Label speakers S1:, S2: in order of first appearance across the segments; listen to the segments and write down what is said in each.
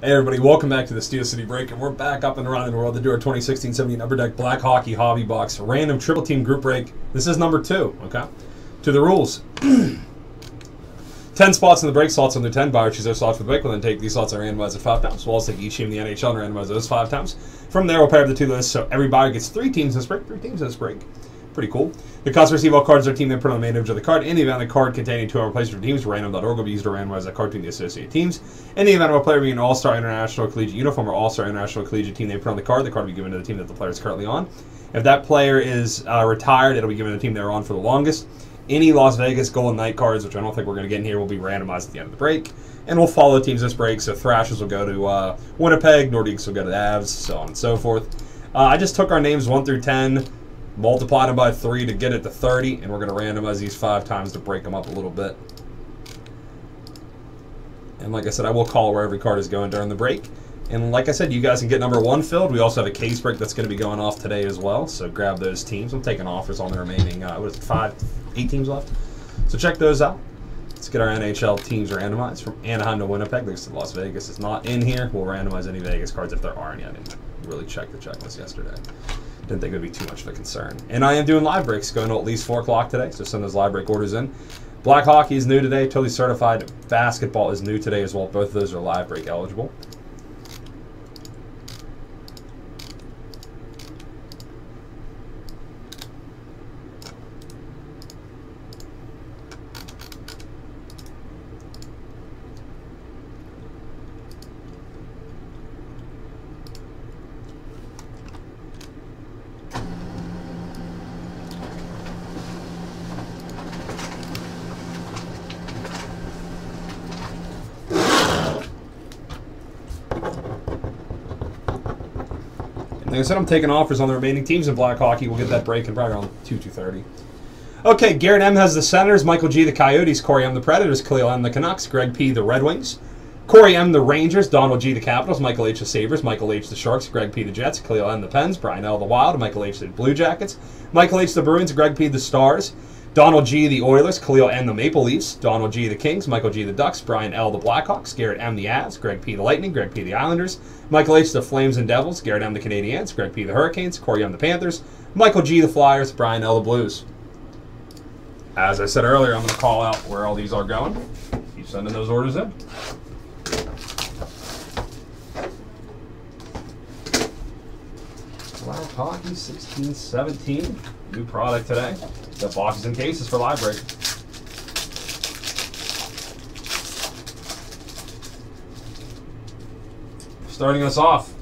S1: Hey everybody, welcome back to the Steel City Break, and we're back up and running. We're on the door 2016-17 Upper Deck Black Hockey Hobby Box Random Triple Team Group Break. This is number two, okay? To the rules. 10 spots in the break slots under 10. Buyer choose their slots for the break. We'll then take these slots and randomize it five times. We'll also take each team in the NHL and randomize those five times. From there, we'll pair up the two lists, so every buyer gets three teams in this break, three teams in this break. Pretty cool. The cost to receive all cards are team then put on the main image of the card. In the event the card containing two players for teams, random.org will be used to randomize that card between the associated teams. In the event of a player being an All-Star International Collegiate uniform or All-Star International Collegiate team they put on the card, the card will be given to the team that the player is currently on. If that player is uh, retired, it'll be given to the team they're on for the longest. Any Las Vegas Golden Knight cards, which I don't think we're going to get in here, will be randomized at the end of the break. And we'll follow teams this break. So Thrashers will go to uh, Winnipeg, Nordiques will go to the Avs, so on and so forth. Uh, I just took our names 1 through 10 multiply them by 3 to get it to 30, and we're going to randomize these 5 times to break them up a little bit. And like I said, I will call where every card is going during the break. And like I said, you guys can get number one filled. We also have a case break that's going to be going off today as well. So grab those teams. I'm taking offers on the remaining, uh, what is it, five, eight teams left. So check those out. Let's get our NHL teams randomized from Anaheim to Winnipeg. There's Las Vegas is not in here. We'll randomize any Vegas cards if there are any. I didn't really check the checklist yesterday. Didn't think it would be too much of a concern. And I am doing live breaks going to at least 4 o'clock today, so send those live break orders in. Black Hockey is new today. Totally Certified Basketball is new today as well. Both of those are live break eligible. Like I said, I'm taking offers on the remaining teams in Black Hockey. We'll get that break in probably around 2, 2.30. Okay, Garrett M has the Senators, Michael G the Coyotes, Corey M the Predators, Khalil M the Canucks, Greg P the Red Wings, Corey M the Rangers, Donald G the Capitals, Michael H the Sabres, Michael H the Sharks, Greg P the Jets, Khalil M the Pens, Brian L the Wild, Michael H the Blue Jackets, Michael H the Bruins, Greg P the Stars, Donald G, the Oilers, Khalil N, the Maple Leafs, Donald G, the Kings, Michael G, the Ducks, Brian L, the Blackhawks, Garrett M, the Avs, Greg P, the Lightning, Greg P, the Islanders, Michael H, the Flames and Devils, Garrett M, the Canadiens, Greg P, the Hurricanes, Corey M, the Panthers, Michael G, the Flyers, Brian L, the Blues. As I said earlier, I'm going to call out where all these are going. Keep sending those orders in. Black Hockey 1617. New product today. The boxes and cases for library. Starting us off.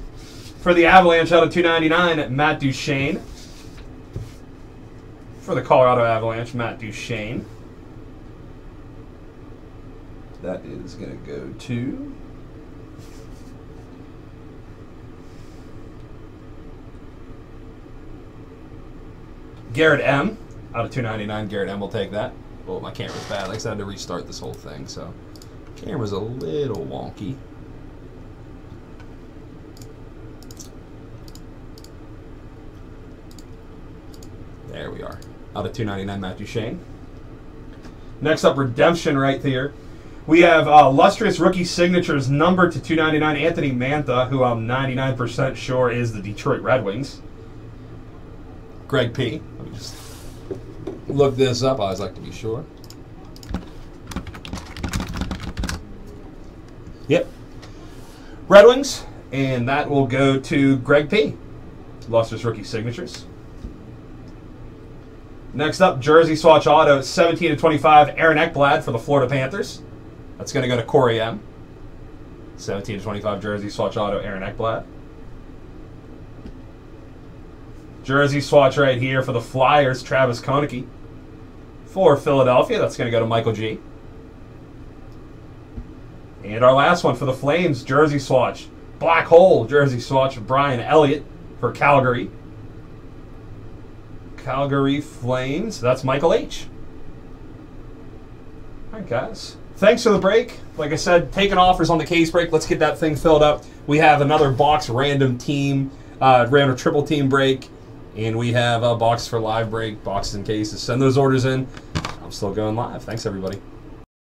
S1: For the Avalanche out of 299, Matt Duchene. For the Colorado Avalanche, Matt Duchene. That is going to go to Garrett M. Out of 299, Garrett M will take that. Well, my camera's bad. Like I said, I had to restart this whole thing, so camera's a little wonky. There we are. Out of 299, Matt Duchene. Next up, redemption right here. We have uh, illustrious rookie signatures number to 299, Anthony Mantha, who I'm 99% sure is the Detroit Red Wings. Greg P. Let me just look this up. I always like to be sure. Yep. Red Wings, and that will go to Greg P. Lustrous rookie signatures. Next up, Jersey Swatch Auto, 17 to 25, Aaron Ekblad for the Florida Panthers. That's going to go to Corey M. 17 to 25, Jersey Swatch Auto, Aaron Ekblad. Jersey swatch right here for the Flyers, Travis Konecny. For Philadelphia, that's going to go to Michael G. And our last one for the Flames, jersey swatch. Black hole jersey swatch, Brian Elliott for Calgary. Calgary Flames, that's Michael H. All right, guys. Thanks for the break. Like I said, taking offers on the case break. Let's get that thing filled up. We have another box random team, uh, random triple team break. And we have a box for live break, boxes and cases. Send those orders in. I'm still going live. Thanks, everybody.